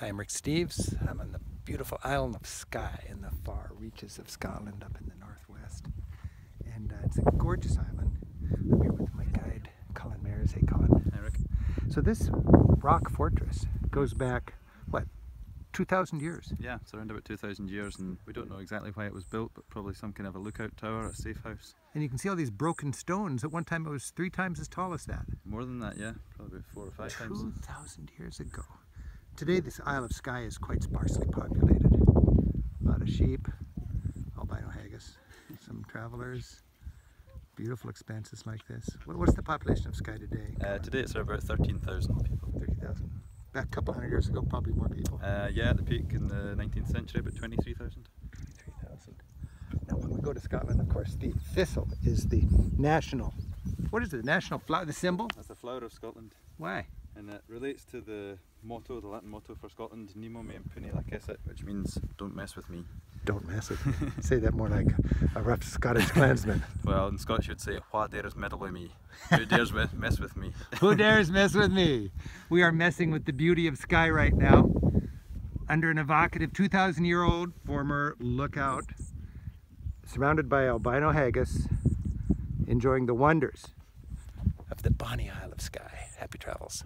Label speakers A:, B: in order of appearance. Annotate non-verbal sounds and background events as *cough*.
A: Hi, I'm Rick Steves. I'm on the beautiful island of Skye in the far reaches of Scotland up in the northwest. And uh, it's a gorgeous island. I'm here with my guide, Colin Mairs. Hey, Colin.
B: Hi, Rick.
A: So this rock fortress goes back, what, 2,000 years?
B: Yeah, it's around about 2,000 years and we don't know exactly why it was built, but probably some kind of a lookout tower, a safe house.
A: And you can see all these broken stones. At one time it was three times as tall as that.
B: More than that, yeah, probably four or five times.
A: 2,000 years ago. Today this Isle of Skye is quite sparsely populated. A lot of sheep, albino haggis, some travelers, beautiful expanses like this. What's the population of Skye today?
B: Uh, today it's about 13,000 people.
A: 30,000. Back a couple hundred years ago, probably more people.
B: Uh, yeah, at the peak in the 19th century, about 23,000.
A: 23,000. Now when we go to Scotland, of course, the thistle is the national, what is it, the national flower, the symbol?
B: That's the flower of Scotland.
A: Why?
B: And it relates to the motto, the Latin motto for Scotland, Nemo me impune lacessit, which means don't mess with me.
A: Don't mess with me. *laughs* Say that more like a rough Scottish clansman. *laughs*
B: Well, in Scottish you'd say, wha dares meddle with me? Who *laughs* dares me- mess with me?
A: Who dares mess with me? We are messing with the beauty of Skye right now under an evocative 2,000 year old former lookout surrounded by albino haggis enjoying the wonders bonny Isle of Skye. Happy travels.